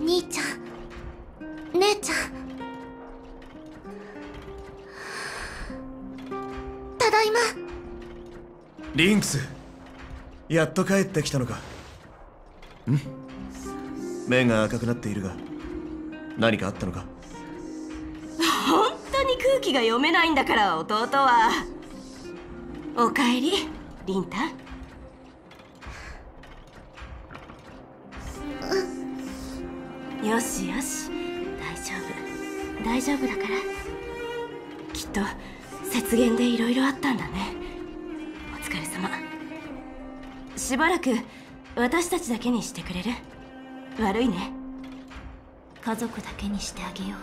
兄ちゃん。姉ちゃん。ただいま。リンクス。やっと帰ってきたのか。ん？目が赤くなっているが何かあったのか？本当に空気が読めないんだから弟は。おかえりリンタよしよし。大丈夫。大丈夫だから。きっと雪原でいろいろあったんだね。お疲れ様。しばらく私たちだけにしてくれる？悪いね。家族だけにしてあげよう。